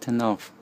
turn off